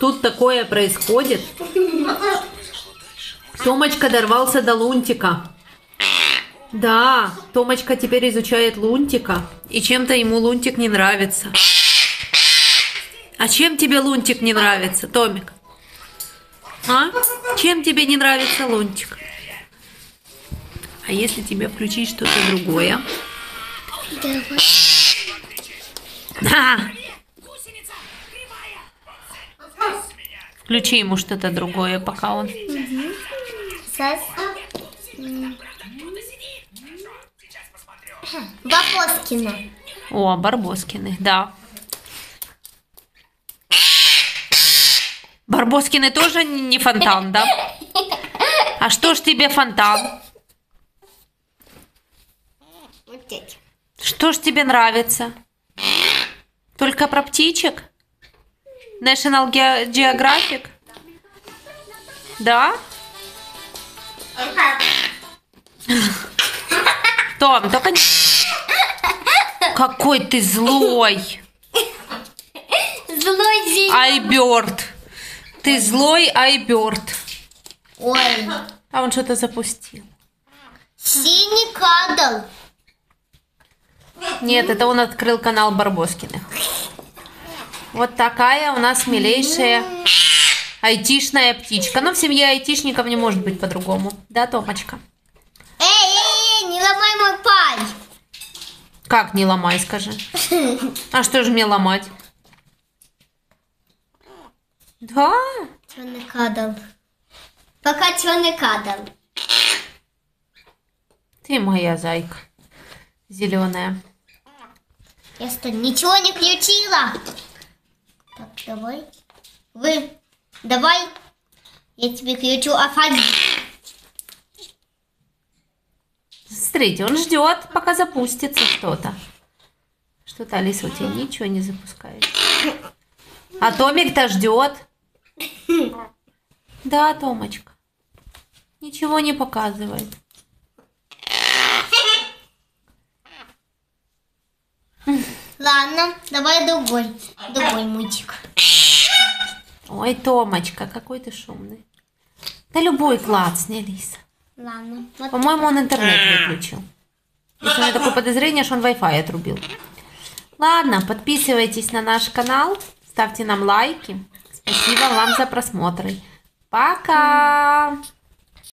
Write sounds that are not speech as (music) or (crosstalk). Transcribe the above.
тут такое происходит? Томочка дорвался до лунтика. Да, Томочка теперь изучает лунтика. И чем-то ему лунтик не нравится. А чем тебе лунтик не нравится, Томик? А? Чем тебе не нравится лунтик? А если тебе включить что-то другое? А! Включи ему что-то другое, пока он... Сейчас. Бабоскина. О, Барбоскины, да. Барбоскины тоже не фонтан, да? А что ж тебе фонтан? Что ж тебе нравится? Только про птичек? National Ge- Geographic? Да? Том, только. Какой ты злой! Злой зелень. Айберт. Ты злой Айберт. Ой. А он что-то запустил. Синий кадл. Нет, это он открыл канал Барбоскиных. Вот такая у нас милейшая айтишная птичка. Но в семье айтишников не может быть по-другому. Да, Томочка? Эй, эй, эй, не ломай мой пай. Как не ломай, скажи. (laughs) А что же мне ломать? Да? Черный кадл. Пока черный кадл. Ты моя зайка. Зеленая. Я что, ничего не включила? Давай. Вы, давай. Я тебе включу алфавит. Смотрите, он ждет, пока запустится что-то. Что-то Алиса у тебя ничего не запускает. А Томик-то ждет. (laughs) Да, Томочка. Ничего не показывает. Ладно, давай другой, другой мультик. Ой, Томочка, какой ты шумный. Да любой клацни, Алиса. Ладно, вот По-моему, он интернет выключил. Если у меня такое подозрение, что он Wi-Fi отрубил. Ладно, подписывайтесь на наш канал, ставьте нам лайки. Спасибо вам за просмотры. Пока!